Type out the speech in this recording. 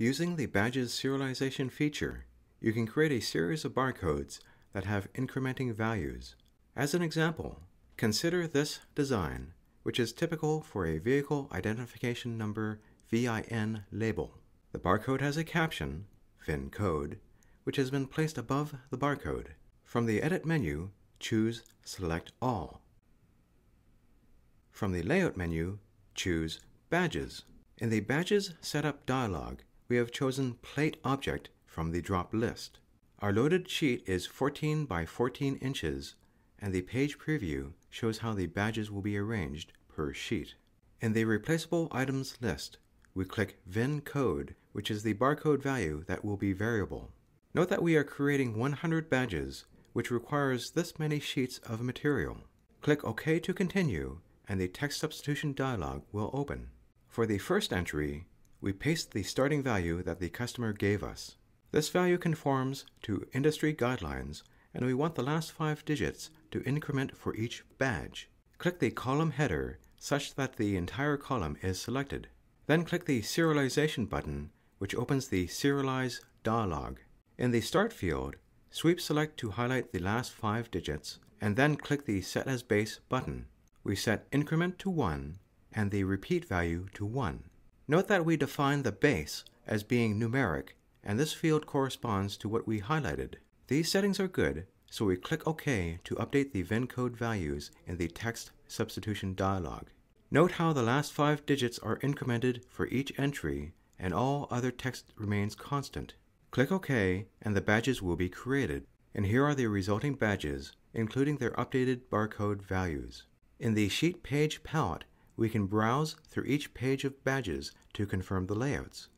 Using the Badges serialization feature, you can create a series of barcodes that have incrementing values. As an example, consider this design, which is typical for a Vehicle Identification Number VIN label. The barcode has a caption, VIN code, which has been placed above the barcode. From the Edit menu, choose Select All. From the Layout menu, choose Badges. In the Badges Setup dialog, we have chosen Plate Object from the drop list. Our loaded sheet is 14 by 14 inches, and the page preview shows how the badges will be arranged per sheet. In the Replaceable Items list, we click VIN code, which is the barcode value that will be variable. Note that we are creating 100 badges, which requires this many sheets of material. Click OK to continue, and the text substitution dialog will open. For the first entry, we paste the starting value that the customer gave us. This value conforms to industry guidelines, and we want the last five digits to increment for each badge. Click the column header such that the entire column is selected. Then click the Serialization button, which opens the Serialize dialog. In the Start field, sweep select to highlight the last five digits, and then click the Set as Base button. We set increment to 1 and the repeat value to 1. Note that we define the base as being numeric, and this field corresponds to what we highlighted. These settings are good, so we click OK to update the VIN code values in the text substitution dialog. Note how the last five digits are incremented for each entry and all other text remains constant. Click OK and the badges will be created. And here are the resulting badges, including their updated barcode values. In the Sheet Page palette, we can browse through each page of badges to confirm the layouts.